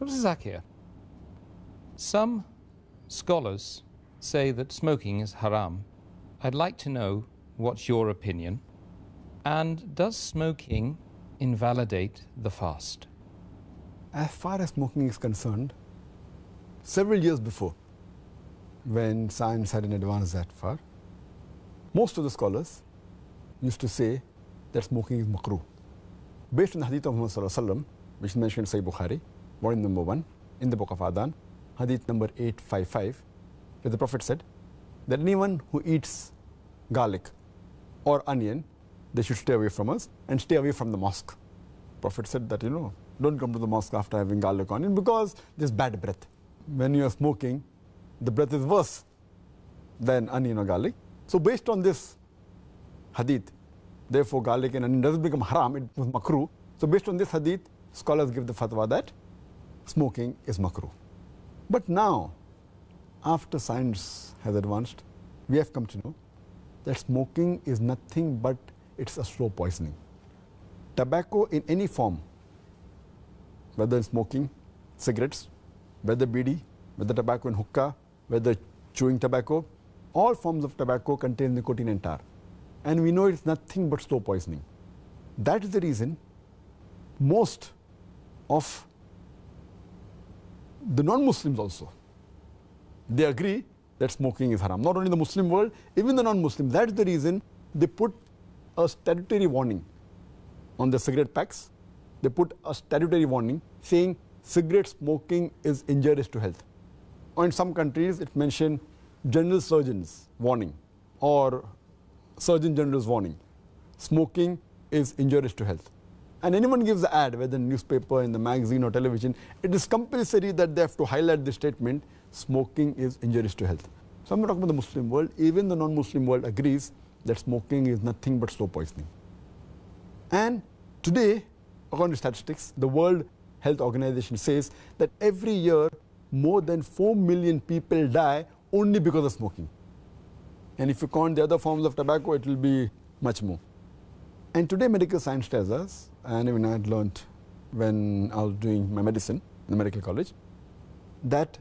Dr. Zakir, some scholars say that smoking is haram. I'd like to know what's your opinion. And does smoking invalidate the fast? As far as smoking is concerned, several years before, when science hadn't advanced that far, most of the scholars used to say that smoking is makruh. Based on the hadith of Muhammad which is mentioned in Sahih Bukhari, volume number 1, in the book of Adhan, hadith number 855, where the Prophet said that anyone who eats garlic or onion they should stay away from us and stay away from the mosque. Prophet said that, you know, don't come to the mosque after having garlic on it because there's bad breath. When you are smoking, the breath is worse than onion or garlic. So based on this hadith, therefore garlic and onion doesn't become haram, it was makruh. So based on this hadith, scholars give the fatwa that smoking is makruh. But now, after science has advanced, we have come to know that smoking is nothing but it's a slow poisoning. Tobacco in any form, whether smoking, cigarettes, whether bidi, whether tobacco in hookah, whether chewing tobacco, all forms of tobacco contain nicotine and tar. And we know it's nothing but slow poisoning. That is the reason most of the non-Muslims also, they agree that smoking is haram. Not only the Muslim world, even the non-Muslims. That's the reason they put a statutory warning on the cigarette packs. They put a statutory warning saying cigarette smoking is injurious to health. Or in some countries, it mentioned general surgeon's warning or surgeon general's warning. Smoking is injurious to health. And anyone gives an ad, whether in newspaper, in the magazine or television, it is compulsory that they have to highlight the statement, smoking is injurious to health. So I'm talking about the Muslim world, even the non-Muslim world agrees that smoking is nothing but slow poisoning. And today, according to statistics, the World Health Organization says that every year more than 4 million people die only because of smoking. And if you count the other forms of tobacco, it will be much more. And today medical science tells us, and even I had learned when I was doing my medicine in the medical college, that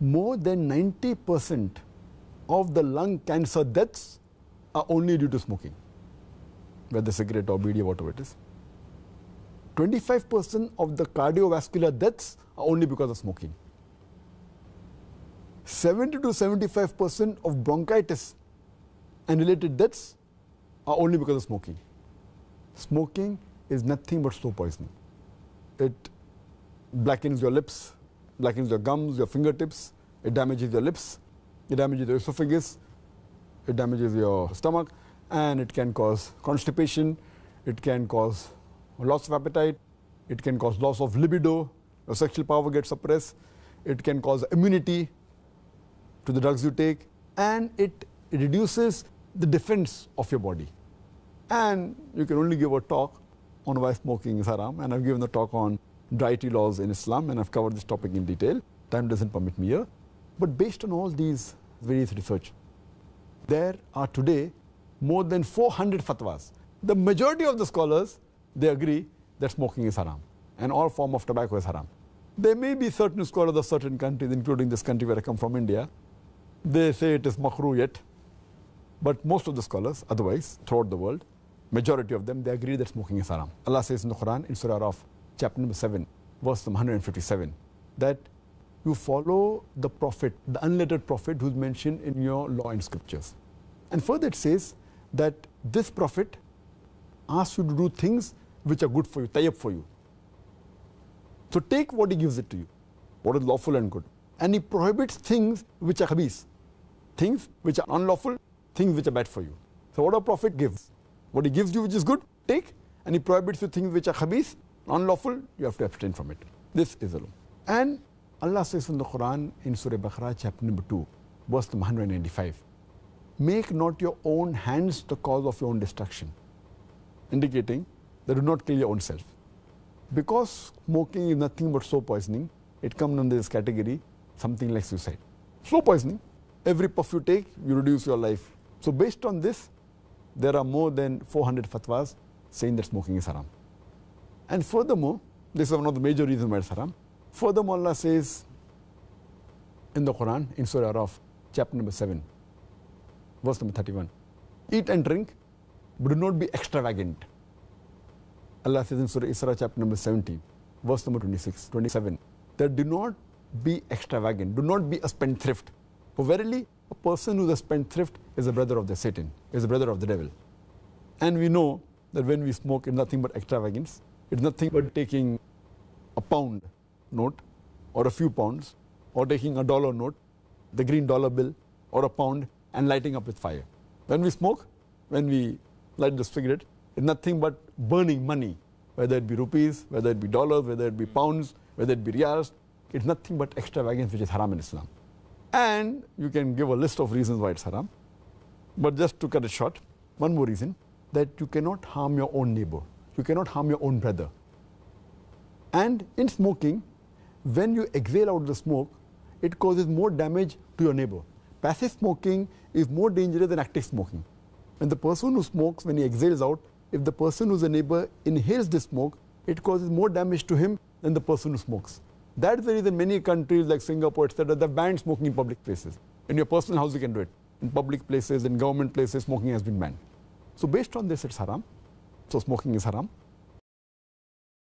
more than 90 percent of the lung cancer deaths are only due to smoking, whether cigarette or or whatever it is. 25% of the cardiovascular deaths are only because of smoking. 70 to 75% of bronchitis and related deaths are only because of smoking. Smoking is nothing but slow poisoning. It blackens your lips, blackens your gums, your fingertips, it damages your lips, it damages your esophagus, it damages your stomach. And it can cause constipation, it can cause loss of appetite, it can cause loss of libido, your sexual power gets suppressed, it can cause immunity to the drugs you take. And it reduces the defense of your body. And you can only give a talk on why smoking is haram and I've given a talk on dietary laws in Islam and I've covered this topic in detail. Time doesn't permit me here. But based on all these various research, there are today more than 400 fatwas. The majority of the scholars, they agree that smoking is haram and all form of tobacco is haram. There may be certain scholars of certain countries, including this country where I come from, India, they say it is makruh yet. But most of the scholars, otherwise, throughout the world, majority of them, they agree that smoking is haram. Allah says in the Quran, in Surah Araf, chapter number 7, verse 157, that you follow the prophet, the unlettered prophet who's mentioned in your law and scriptures. And further it says that this prophet asks you to do things which are good for you, tayyab for you. So take what he gives it to you, what is lawful and good. And he prohibits things which are habis, things which are unlawful, things which are bad for you. So what a prophet gives, what he gives you which is good, take, and he prohibits you things which are habis, unlawful, you have to abstain from it. This is the law. And Allah says in the Quran in Surah Baqarah chapter number 2, verse number 195, make not your own hands the cause of your own destruction, indicating that do not kill your own self. Because smoking is nothing but slow poisoning, it comes under this category, something like suicide. Slow poisoning, every puff you take, you reduce your life. So based on this, there are more than 400 fatwas saying that smoking is haram. And furthermore, this is one of the major reasons why it's haram. Furthermore, Allah says in the Quran, in Surah Araf, chapter number 7, verse number 31, eat and drink, but do not be extravagant. Allah says in Surah Isra, chapter number 17, verse number 26, 27, that do not be extravagant, do not be a spendthrift. For verily, a person who is a spendthrift is a brother of the Satan, is a brother of the devil. And we know that when we smoke, it's nothing but extravagance. It's nothing but taking a pound note or a few pounds or taking a dollar note, the green dollar bill or a pound and lighting up with fire. When we smoke, when we light the cigarette, it's nothing but burning money, whether it be rupees, whether it be dollars, whether it be pounds, whether it be riyals. It's nothing but extravagance which is haram in Islam. And you can give a list of reasons why it's haram. But just to cut it short, one more reason that you cannot harm your own neighbor. You cannot harm your own brother. And in smoking, when you exhale out the smoke, it causes more damage to your neighbor. Passive smoking is more dangerous than active smoking. When the person who smokes, when he exhales out, if the person who's a neighbor inhales the smoke, it causes more damage to him than the person who smokes. That's the reason many countries like Singapore, etc., they banned smoking in public places. In your personal house, you can do it. In public places, in government places, smoking has been banned. So based on this, it's haram. So smoking is haram.